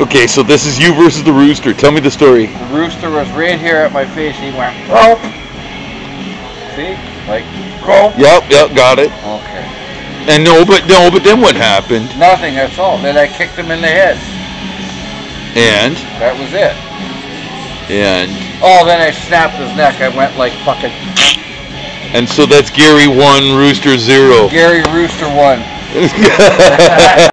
Okay, so this is you versus the rooster. Tell me the story. The rooster was right here at my face. He went, croak. See? Like, croak. Yep, yep, got it. Okay. And no, but no, but then what happened? Nothing, that's all. Then I kicked him in the head. And That was it. and Oh, then I snapped his neck. I went like fucking and so that's Gary one, Rooster zero. Gary Rooster one.